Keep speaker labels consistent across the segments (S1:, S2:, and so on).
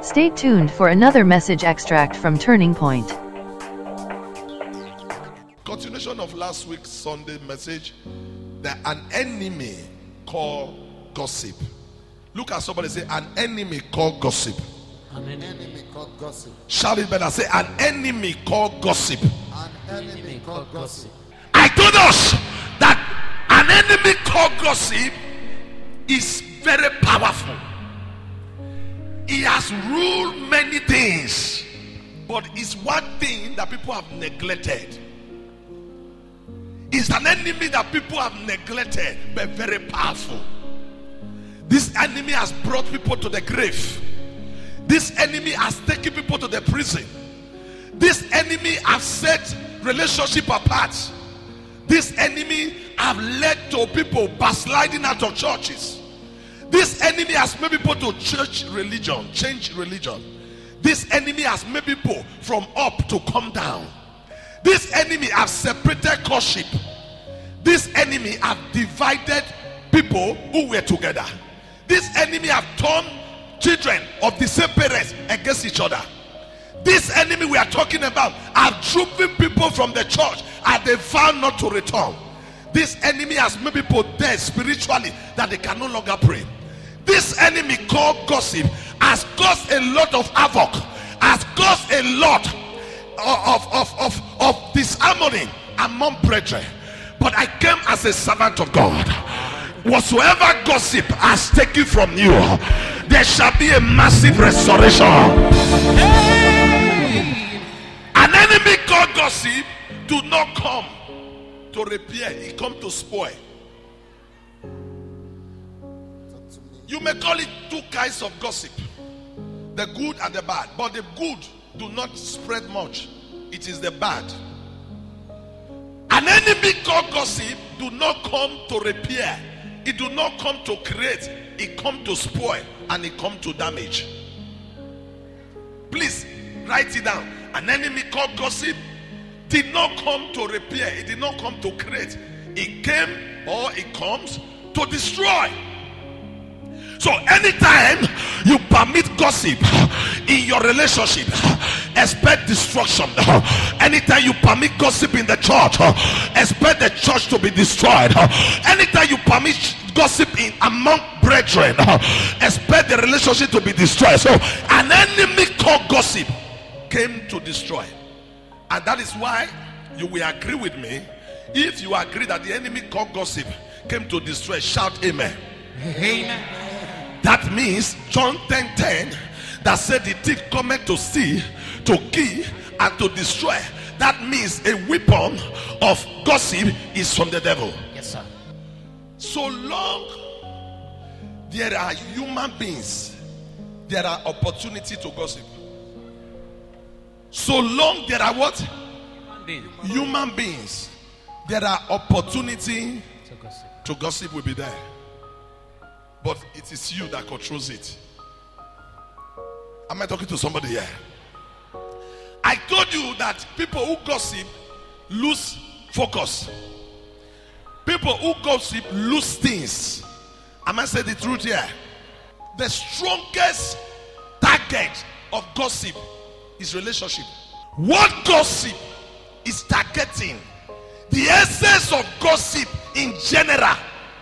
S1: Stay tuned for another message extract from Turning Point.
S2: Continuation of last week's Sunday message that an enemy called gossip. Look at somebody say, an enemy called gossip.
S3: An enemy called gossip.
S2: Shout it better. Say, an enemy called gossip.
S3: An enemy called gossip.
S2: I told us that an enemy called gossip is very powerful. He has ruled many things, but it's one thing that people have neglected. It's an enemy that people have neglected, but very powerful. This enemy has brought people to the grave. This enemy has taken people to the prison. This enemy has set relationship apart. This enemy have led to people backsliding out of churches. This enemy has made people to church religion, change religion. This enemy has made people from up to come down. This enemy has separated courtship. This enemy have divided people who were together. This enemy have turned children of the same parents against each other. This enemy we are talking about have driven people from the church and they found not to return. This enemy has made people dead spiritually that they can no longer pray. This enemy called gossip has caused a lot of havoc, has caused a lot of, of, of, of disharmony among brethren. But I came as a servant of God. Whatsoever gossip has taken from you, there shall be a massive restoration. An enemy called gossip do not come to repair, he come to spoil. You may call it two kinds of gossip the good and the bad. But the good do not spread much, it is the bad. An enemy called gossip do not come to repair, it do not come to create, it come to spoil and it come to damage. Please write it down. An enemy called gossip did not come to repair, it did not come to create, it came or it comes to destroy. So anytime you permit gossip in your relationship, expect destruction. Anytime you permit gossip in the church, expect the church to be destroyed. Anytime you permit gossip in among brethren, expect the relationship to be destroyed. So an enemy called gossip came to destroy. And that is why you will agree with me. If you agree that the enemy called gossip came to destroy, shout amen.
S3: Amen.
S2: That means John 10 10 that said the thief cometh to steal, to kill, and to destroy. That means a weapon of gossip is from the devil.
S3: Yes, sir.
S2: So long there are human beings, there are opportunity to gossip. So long there are what? Human beings, there are opportunity to gossip will be there. But it is you that controls it. Am I talking to somebody here? I told you that people who gossip lose focus. People who gossip lose things. Am I saying the truth here? The strongest target of gossip is relationship. What gossip is targeting? The essence of gossip in general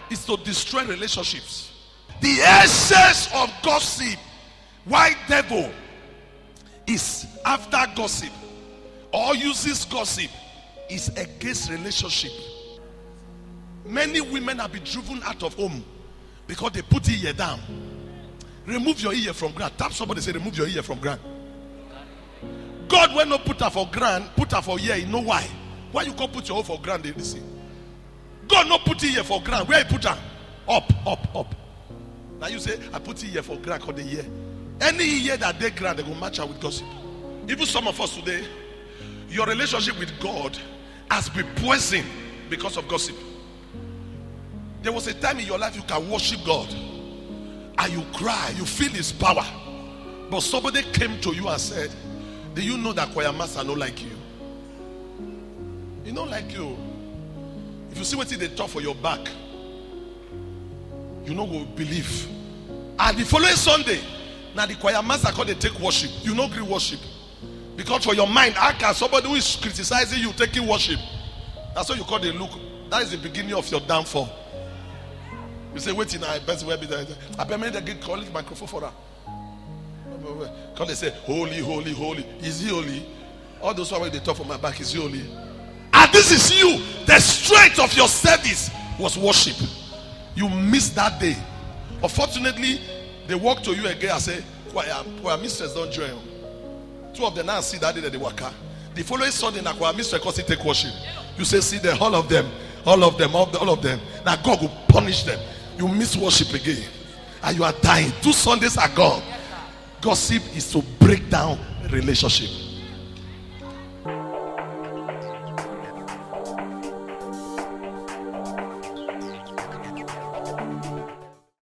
S2: is to destroy relationships. The essence of gossip, why devil is after gossip or uses gossip is against relationship. Many women have been driven out of home because they put ear down. Remove your ear from ground. Tap somebody say, remove your ear from ground. God will not put her for ground, put her for ear. You know why? Why you can't put your own for ground? They see. God not put it here for ground. Where you put her? Up, up, up. Now you say, I put it here for ground because the year. Any year that they grant, they will match her with gossip. Even some of us today, your relationship with God has been poisoned because of gossip. There was a time in your life you can worship God and you cry, you feel His power. But somebody came to you and said, Do you know that choir master don't like you? He don't like you. If you see what they talk for your back, you know will believe. And the following Sunday, Now the choir master call they take worship. You know agree worship. Because for your mind, how can somebody who is criticizing you taking worship? That's what you call the look. That is the beginning of your downfall. You say, wait, I best will be. I bet me they get calling microphone for that. Because they say, holy, holy, holy. Is he holy? All those who are they talk for my back, is he holy? And this is you. The strength of your service was worship. You miss that day. Unfortunately, they walk to you again and say, choir mistress don't join. Two of them now see that day that they work. The following Sunday, now choir mistress because take worship. You say, see them, all of them, all of them, all of them, all of them. Now God will punish them. You miss worship again. And you are dying. Two Sundays are gone. Gossip is to break down relationship.